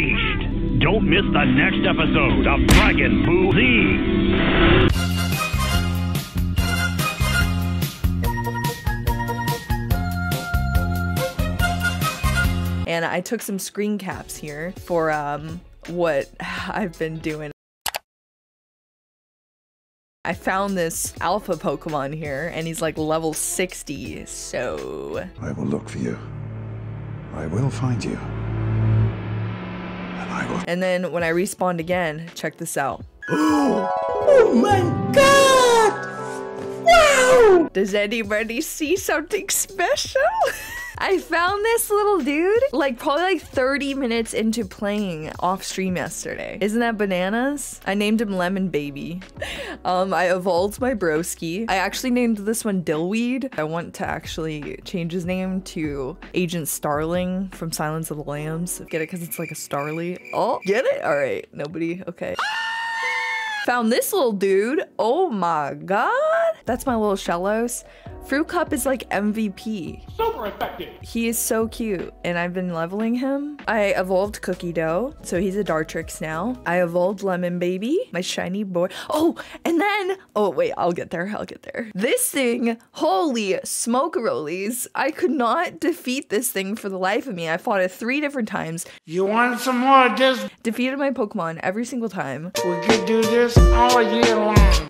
Unleashed. Don't miss the next episode of Dragon Boo Z. and I took some screen caps here for um what I've been doing. I found this alpha Pokemon here and he's like level 60, so I will look for you. I will find you. And I will. and then when I respawned again, check this out. Oh my god! Wow! Does anybody see something special? I found this little dude like probably like 30 minutes into playing off stream yesterday. Isn't that bananas? I named him Lemon Baby. Um, I evolved my broski. I actually named this one Dillweed. I want to actually change his name to Agent Starling from Silence of the Lambs. Get it? Because it's like a Starly. Oh, get it? All right. Nobody? Okay. Found this little dude. Oh my god. That's my little Shellos. Fruit Cup is like MVP. Super effective. He is so cute, and I've been leveling him. I evolved Cookie Dough, so he's a Dartrix now. I evolved Lemon Baby, my shiny boy. Oh, and then, oh wait, I'll get there, I'll get there. This thing, holy smoke rollies. I could not defeat this thing for the life of me. I fought it three different times, You want some more of this? defeated my Pokemon every single time. We could do this all year long.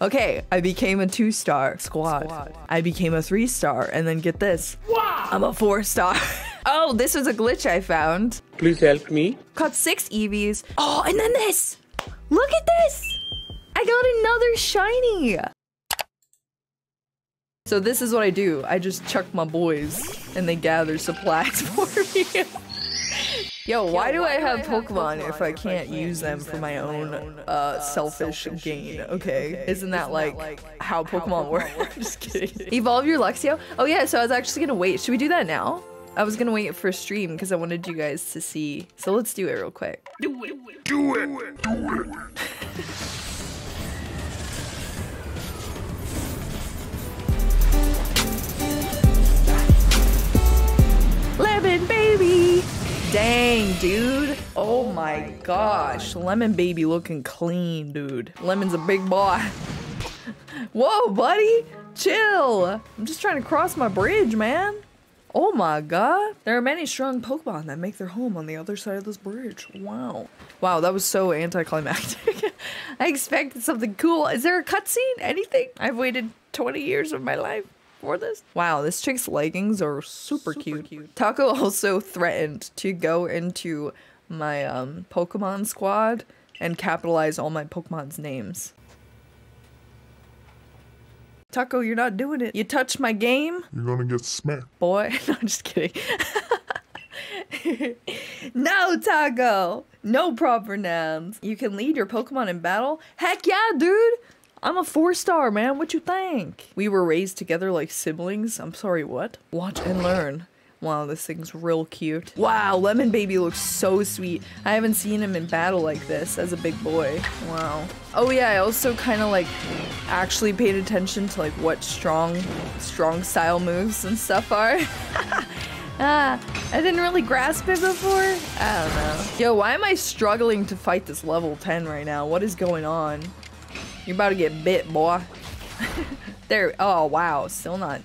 Okay, I became a two star squad. I became a three star, and then get this. I'm a four star. oh, this was a glitch I found. Please help me. Caught six Eevees. Oh, and then this. Look at this. I got another shiny. So this is what I do. I just chuck my boys and they gather supplies for me. Yo, why do I have Pokemon if I can't use them for my own uh, selfish gain? Okay, isn't that like how Pokemon work? just kidding. Evolve your Luxio. Oh yeah, so I was actually gonna wait. Should we do that now? I was gonna wait for a stream because I wanted you guys to see. So let's do it real quick. Lemon dude. Oh my gosh. Lemon baby looking clean, dude. Lemon's a big boy. Whoa, buddy. Chill. I'm just trying to cross my bridge, man. Oh my god. There are many strong Pokemon that make their home on the other side of this bridge. Wow. Wow, that was so anticlimactic. I expected something cool. Is there a cutscene? Anything? I've waited 20 years of my life for this. Wow, this chick's leggings are super, cute. Taco also threatened to go into my um, Pokemon squad and capitalize all my Pokemon's names. Taco, you're not doing it. You touch my game, You're gonna get smacked. boy. No, I'm just kidding. no, Taco. No proper nouns. You can lead your Pokemon in battle? Heck yeah, dude. I'm a four star, man. What you think? We were raised together like siblings. I'm sorry, what? Watch and learn. Wow, this thing's real cute. Wow, Lemon Baby looks so sweet. I haven't seen him in battle like this as a big boy. Wow. Oh yeah, I also kind of like actually paid attention to like what strong, strong style moves and stuff are. Ah, I didn't really grasp it before. I don't know. Yo, why am I struggling to fight this level 10 right now? What is going on? You're about to get bit, boy. there. Oh, wow. Still not,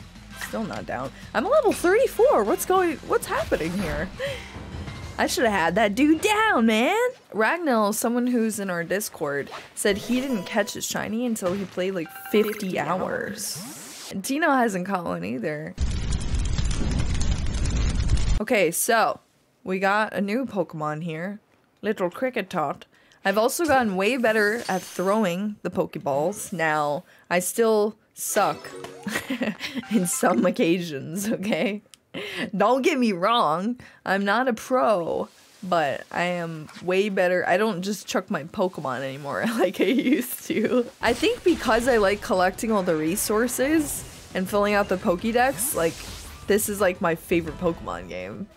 still not down. I'm a level 34. What's going, what's happening here? I should have had that dude down, man. Ragnall, someone who's in our Discord, said he didn't catch his shiny until he played like 50 hours. And Tino hasn't caught one either. Okay, so we got a new Pokemon here, Little Kricketot. I've also gotten way better at throwing the Pokeballs. Now, I still suck in some occasions, okay? Don't get me wrong, I'm not a pro, but I am way better. I don't just chuck my Pokemon anymore like I used to. I think because I like collecting all the resources and filling out the Pokédex, like this is like my favorite Pokemon game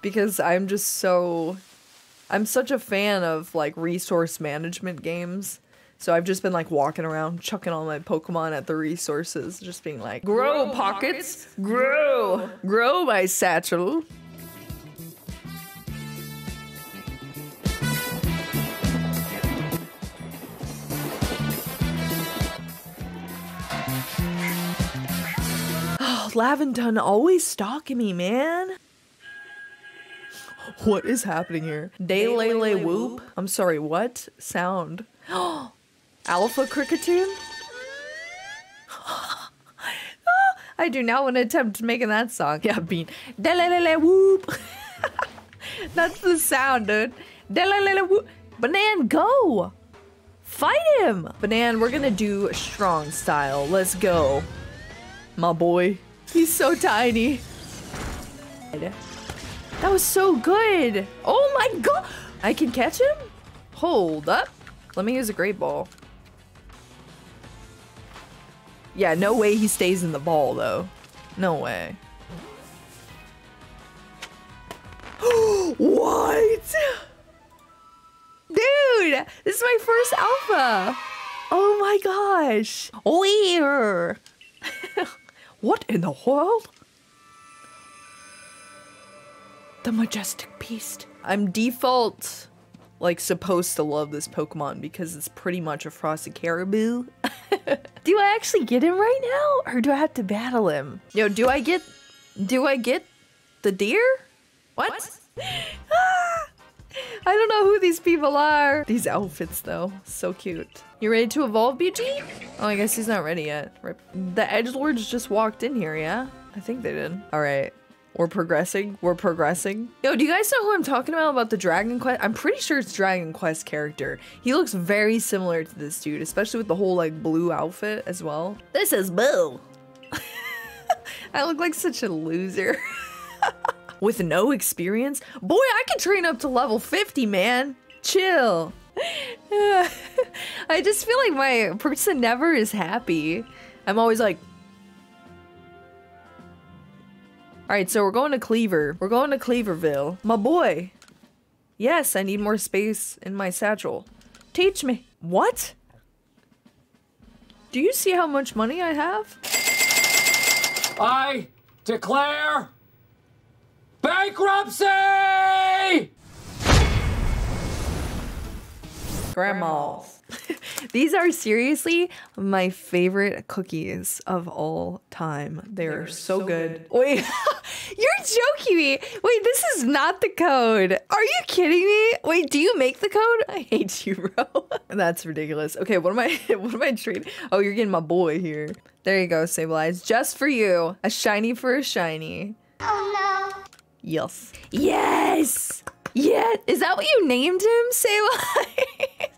because I'm just so I'm such a fan of like resource management games. So I've just been like walking around, chucking all my Pokemon at the resources, just being like, grow, grow pockets, pockets, grow, grow my satchel. Laventon always stalking me, man. What is happening here? Day lay lay whoop. I'm sorry, what sound? Alpha Kricketune? I do not want to attempt making that song. Yeah, bean. Day lay lay lay whoop. That's the sound, dude. Day lay lay lay whoop. Banan, go! Fight him! Banan, we're gonna do strong style. Let's go. My boy. He's so tiny. That was so good. Oh my god. I can catch him? Hold up. Let me use a great ball. Yeah, no way he stays in the ball though. No way. what? Dude, this is my first alpha. Oh my gosh. Weird. what in the world? The majestic beast. I'm default like supposed to love this Pokemon because it's pretty much a frosted caribou. do I actually get him right now or do I have to battle him? Yo, do I get do I get the deer? What? Ah! I don't know who these people are. These outfits though, so cute. You ready to evolve, BG? Oh, I guess he's not ready yet. Rip. The edge lords just walked in here, yeah? I think they did. All right. We're progressing. We're progressing. Yo, do you guys know who I'm talking about about the Dragon Quest? I'm pretty sure it's Dragon Quest character. He looks very similar to this dude, especially with the whole like blue outfit as well. This is Boo. I look like such a loser. with no experience? Boy, I can train up to level 50, man. Chill. I just feel like my person never is happy. I'm always like, all right, so we're going to Kleavor. We're going to Cleaverville. My boy. Yes, I need more space in my satchel. Teach me. What? Do you see how much money I have? I declare bankruptcy! Grandmas. These are seriously my favorite cookies of all time. They're, They're so, so, good. good. Wait, you're joking me. Wait, this is not the code. Are you kidding me? Wait, do you make the code? I hate you, bro. That's ridiculous. Okay, what am I what am I trading? Oh, you're getting my boy here. There you go, Sableye. Just for you. A shiny for a shiny. Oh no. Yes. Yes! Yeah, is that what you named him, Sableye?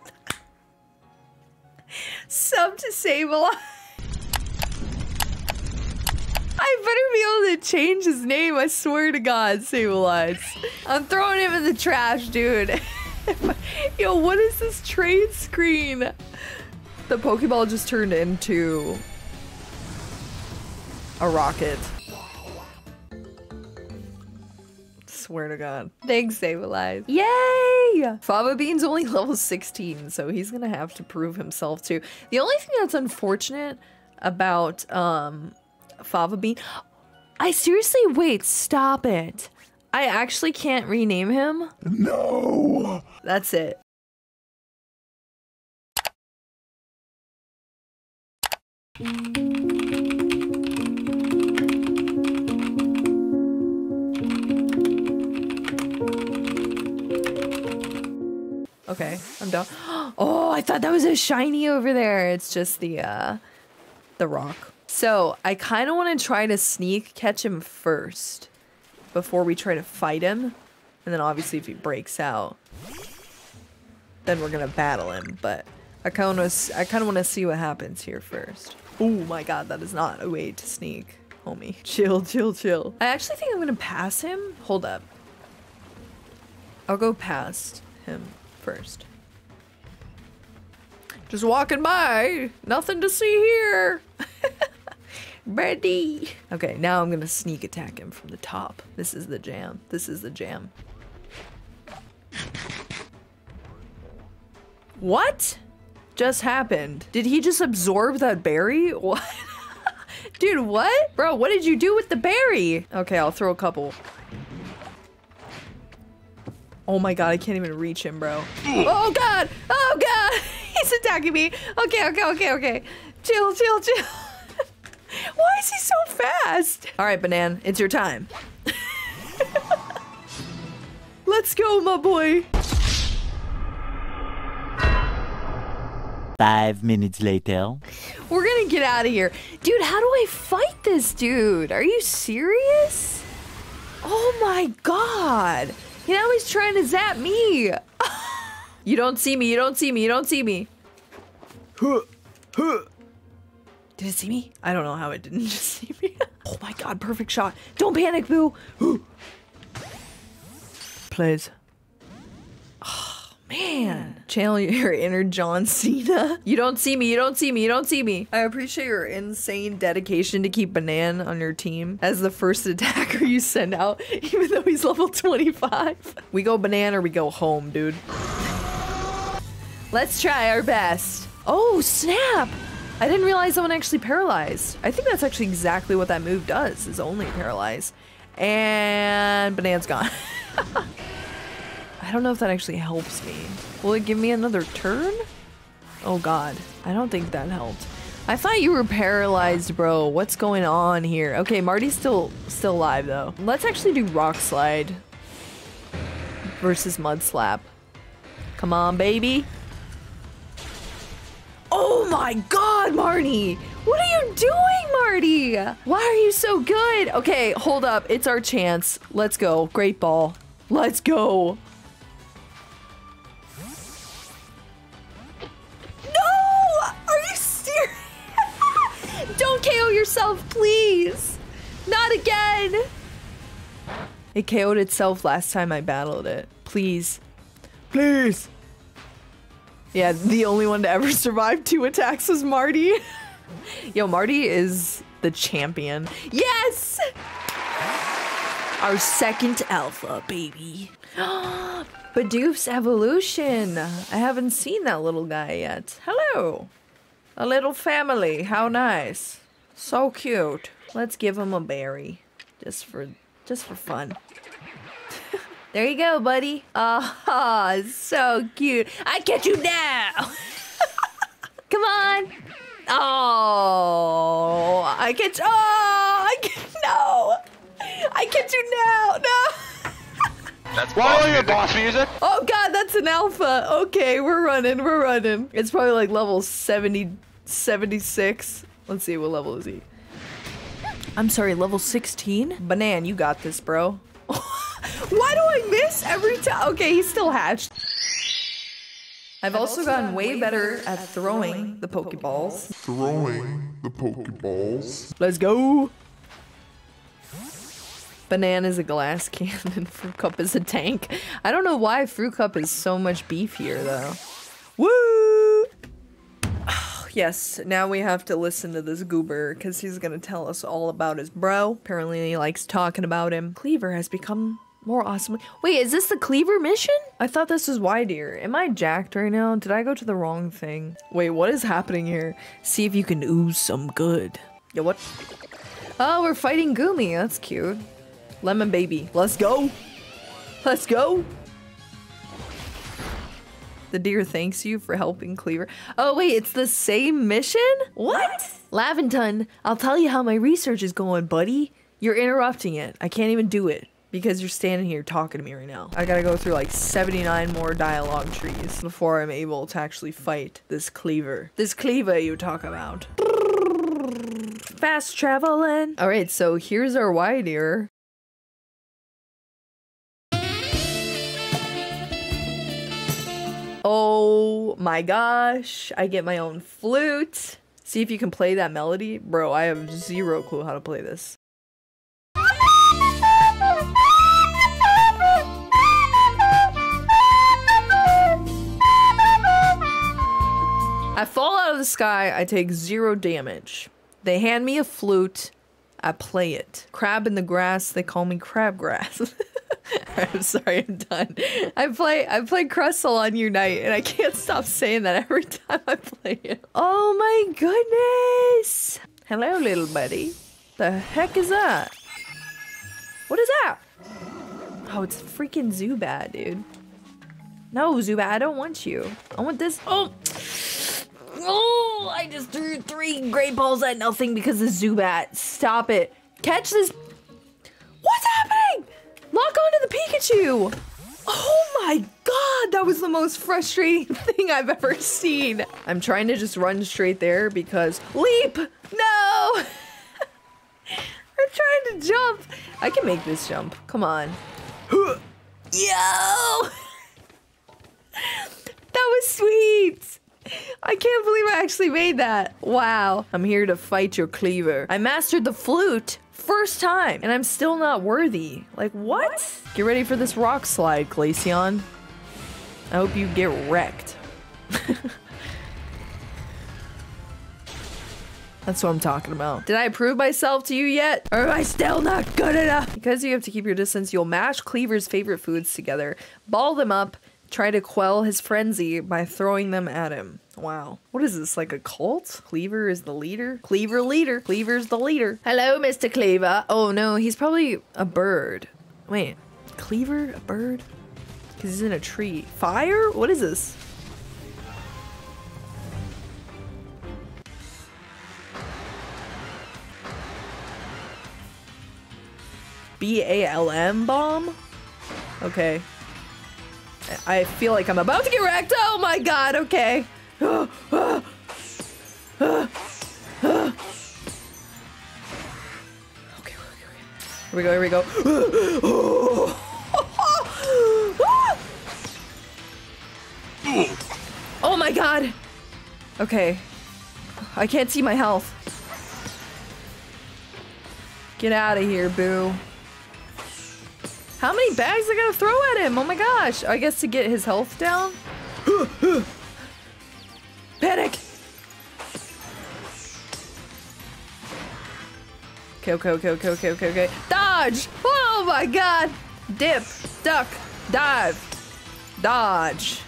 Sub to Sableye. I better be able to change his name, I swear to God, Sableye. I'm throwing him in the trash, dude. Yo, what is this trade screen? The Pokeball just turned into a rocket. Swear to God. Thanks, Sableye. Yay! Fava Bean's only level 16, so he's gonna have to prove himself too. The only thing that's unfortunate about um Fava Bean. I seriously wait, stop it. I actually can't rename him. No. That's it. Okay, I'm done. Oh, I thought that was a shiny over there. It's just the uh the rock. So, I kind of want to try to sneak catch him first before we try to fight him. And then obviously if he breaks out, then we're going to battle him, but I kind of I kind of want to see what happens here first. Oh my god, that is not a way to sneak, homie. Chill, chill, chill. I actually think I'm going to pass him. Hold up. I'll go past him first. Just walking by. Nothing to see here. Ready. Okay, now I'm gonna sneak attack him from the top. This is the jam. This is the jam. What just happened? Did he just absorb that berry? What? Dude, what? Bro, what did you do with the berry? Okay, I'll throw a couple. Oh my god, I can't even reach him, bro. Oh god! Oh god! He's attacking me! Okay, okay, okay, okay. Chill, chill, chill. Why is he so fast? All right, Banan, it's your time. Let's go, my boy. Five minutes later. We're gonna get out of here. Dude, how do I fight this dude? Are you serious? Oh my god. Know he's trying to zap me. you don't see me, you don't see me, you don't see me. Huh, huh. Did it see me? I don't know how it didn't just see me. oh my god, perfect shot. Don't panic, boo. Please. Man. Channel your inner John Cena. You don't see me, you don't see me, you don't see me. I appreciate your insane dedication to keep Banan on your team as the first attacker you send out, even though he's level 25. We go Banan or we go home, dude. Let's try our best. Oh, snap! I didn't realize someone actually paralyzed. I think that's actually exactly what that move does, is only paralyze. And Banan's gone. I don't know if that actually helps me. Will it give me another turn? Oh god, I don't think that helped. I thought you were paralyzed, bro. What's going on here? Okay, Marty's still still alive though. Let's actually do Rock Slide versus Mud Slap. Come on, baby. Oh my god, Marty! What are you doing, Marty? Why are you so good? Okay, hold up. It's our chance. Let's go. Great ball. Let's go. Don't KO yourself, please. Not again. It KO'd itself last time I battled it. Please. Please. Yeah, the only one to ever survive two attacks was Marty. Yo, Marty is the champion. Yes! Our second alpha, baby. Bidoof's evolution. I haven't seen that little guy yet. Hello. A little family. How nice. So cute. Let's give him a berry. Just for just for fun. there you go, buddy. Ah, so cute. I get you now. Come on. Oh, I get. Oh, I get. No. I get you now. No. That's boss music. boss music. Oh god, that's an alpha. Okay, we're running, we're running. It's probably like level 70, 76. Let's see, what level is he? I'm sorry, level 16? Banan, you got this, bro. Why do I miss every time? Okay, he's still hatched. I've, also, gotten way better at throwing the Pokeballs. Throwing the Pokeballs. Let's go! Banana is a glass cannon. Fruit Cup is a tank. I don't know why Fruit Cup is so much beefier though. Woo! Yes, now we have to listen to this goober because he's gonna tell us all about his bro. Apparently he likes talking about him. Kleavor has become more awesome. Wait, is this the Kleavor mission? I thought this was Wyrdeer. Am I jacked right now? Did I go to the wrong thing? Wait, what is happening here? See if you can ooze some good. Yo, what? Oh, we're fighting Goomy. That's cute. Lemon baby. Let's go. Let's go. The deer thanks you for helping Kleavor. Oh, wait, it's the same mission? What? Laventon, I'll tell you how my research is going, buddy. You're interrupting it. I can't even do it because you're standing here talking to me right now. I gotta go through like 79 more dialogue trees before I'm able to actually fight this Kleavor. This Kleavor you talk about. Fast traveling. All right, so here's our Wyrdeer. Oh my gosh, I get my own flute. See if you can play that melody. Bro, I have zero clue how to play this. I fall out of the sky, I take zero damage. They hand me a flute, I play it. Crab in the grass, they call me crabgrass. I'm sorry, I'm done. I play I play Crustle on Unite and I can't stop saying that every time I play it. Oh my goodness! Hello little buddy. The heck is that? What is that? Oh, it's freaking Zubat, dude. No, Zubat, I don't want you. I want this. Oh! Oh! I just threw three great balls at nothing because of Zubat. Stop it. Catch this. What's happening? Lock onto the Pikachu. Oh my god, that was the most frustrating thing I've ever seen. I'm trying to just run straight there because leap. No. I'm trying to jump. I can make this jump. Come on. Yo! that was sweet. I can't believe I actually made that. Wow. I'm here to fight your Kleavor. I mastered the flute first time and I'm still not worthy. Like what? Get ready for this rock slide, Glaceon. I hope you get wrecked. That's what I'm talking about. Did I prove myself to you yet? Or am I still not good enough? Because you have to keep your distance, you'll mash Kleavor's favorite foods together, ball them up, try to quell his frenzy by throwing them at him. Wow. What is this, like a cult? Kleavor is the leader? Kleavor leader. Kleavor's the leader. Hello, Mr. Kleavor. Oh no, he's probably a bird. Wait, Kleavor? A bird? Because he's in a tree. Fire? What is this? B A L M bomb? Okay. I feel like I'm about to get wrecked. Oh my god, okay. Okay, okay, okay. Here we go, here we go. Oh my god. Okay. I can't see my health. Get out of here, boo. How many bags I gotta throw at him? Oh my gosh. I guess to get his health down? Okay, okay, okay, okay, okay, okay. Dodge! Oh my god! Dip, duck, dive, dodge.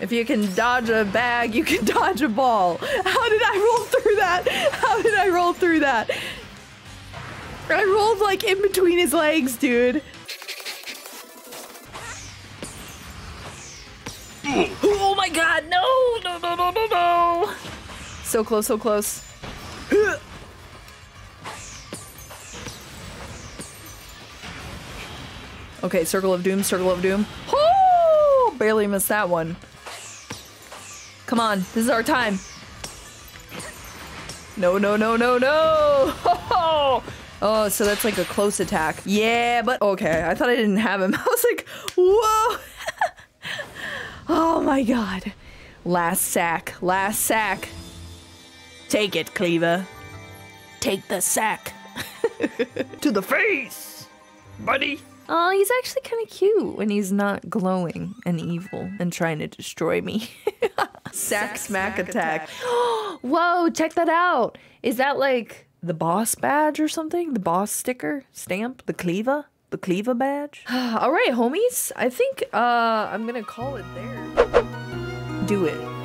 If you can dodge a bag, you can dodge a ball. How did I roll through that? How did I roll through that? I rolled like in between his legs, dude. Oh my god, no! No, no, no, no, no! So close, so close. Okay, Circle of Doom, Circle of Doom. Oh! Barely missed that one. Come on, this is our time. No, no, no, no, no! Oh, so that's like a close attack. Yeah, but okay, I thought I didn't have him. I was like, whoa! Oh my god. Last sack, last sack. Take it, Kleavor. Take the sack. to the face, buddy. Oh, he's actually kind of cute when he's not glowing and evil and trying to destroy me. Sack, smack, attack. Whoa, check that out. Is that like the boss badge or something? The boss sticker stamp? The Kleavor? The Kleavor badge? All right, homies. I think uh I'm gonna call it there. Do it.